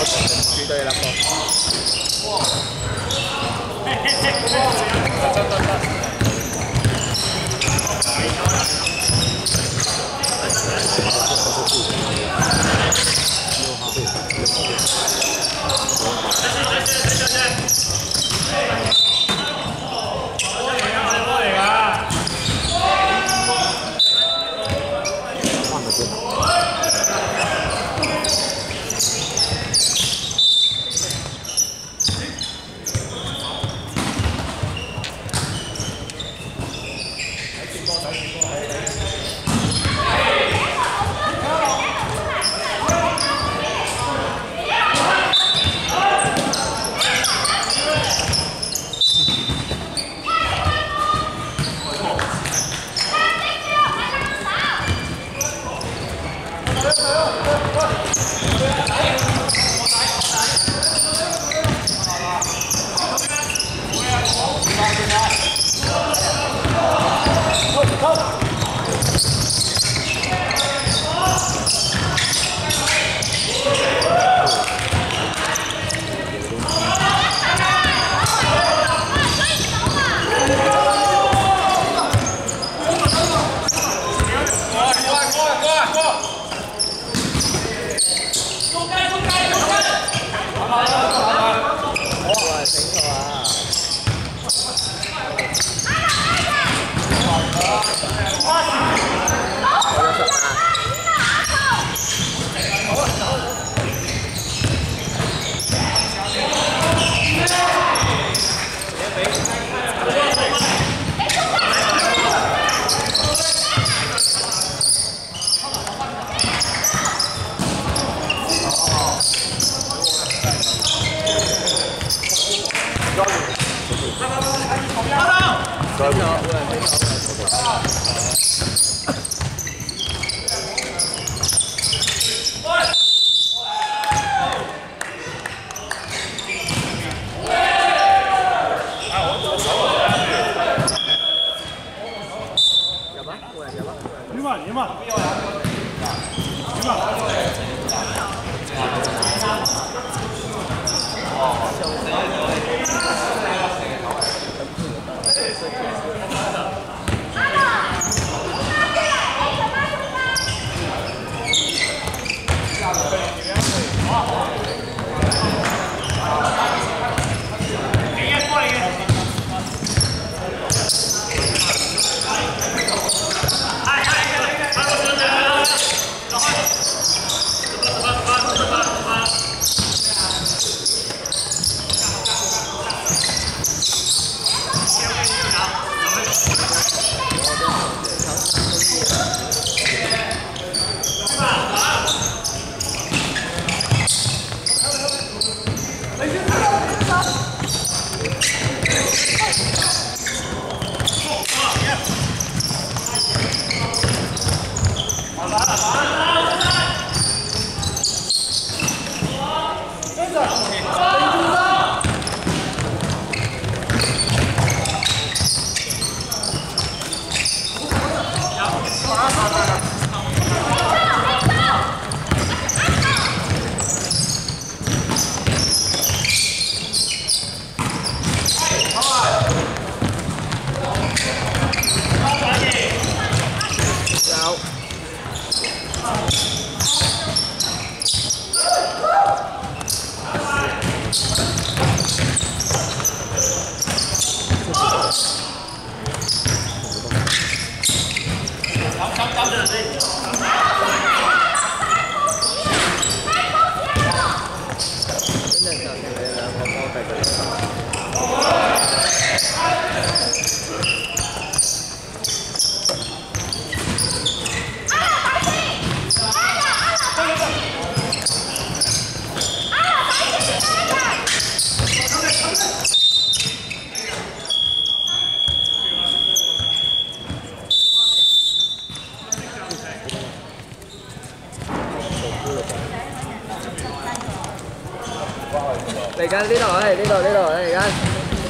用咗绝对 清楚，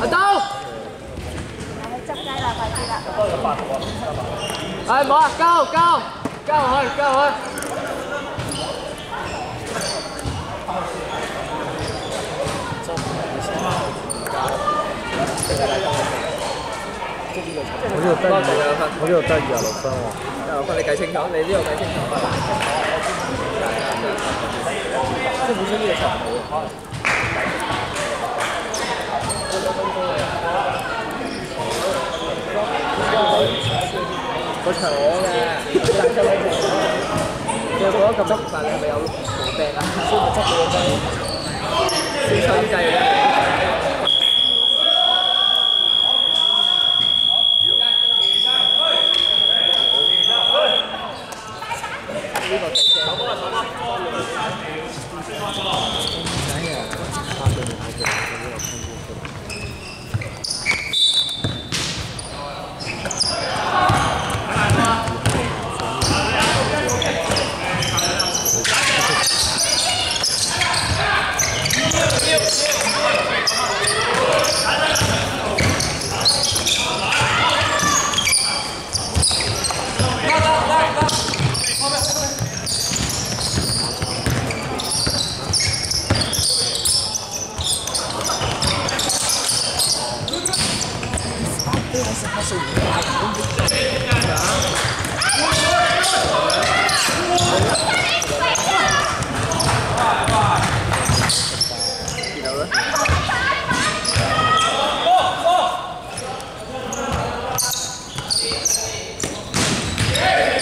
阿刀，執雞啦，快啲啦！係冇啊，交交交去，交去。我呢度得二，我呢度得二十六分喎。廿六分你計清楚，你呢度計清楚。即係本身呢個場冇個場我嘅，但係你你覺得咁執法，你係咪有毛病啊？先咪執到個分，先取制嘅。呢個正見到啦。雙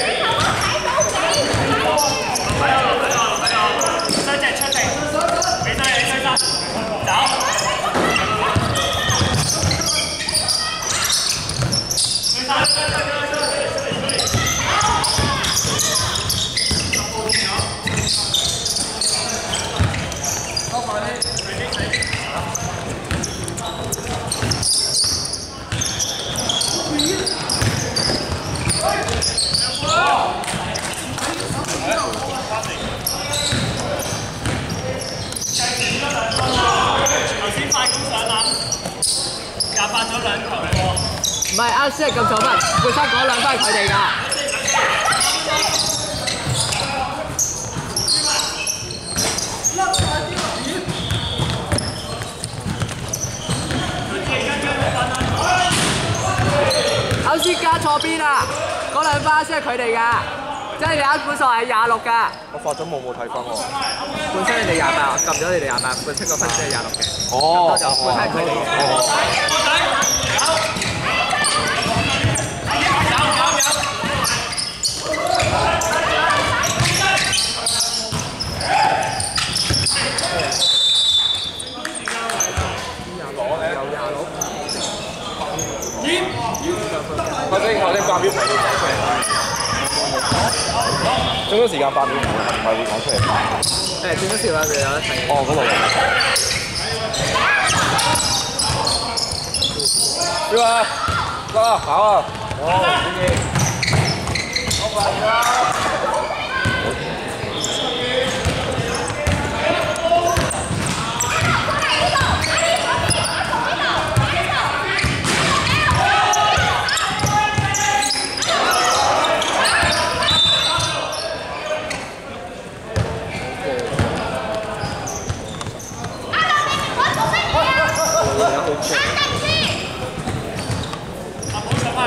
Thank you. 唔係啱先係咁錯分，本身嗰兩分係佢哋㗎。啱先加錯邊啊！嗰兩分先係佢哋㗎，即係你啱本數係廿六㗎。我發咗夢冇睇分喎。本身你哋廿八，我撳咗你哋廿八，本身個分先係廿六嘅。哦，就本身係佢哋嘅。有廿六。或者我先八秒唔係會講出嚟。中間時間八秒唔係會講出嚟。誒，轉咗條啦，你有得睇。哦，嗰度有。邊啊？得啦，跑啊！肯定先，啊唔好上歪，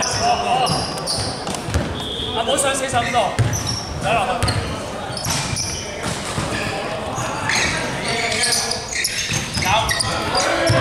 啊唔好上四十五度，有冇？走。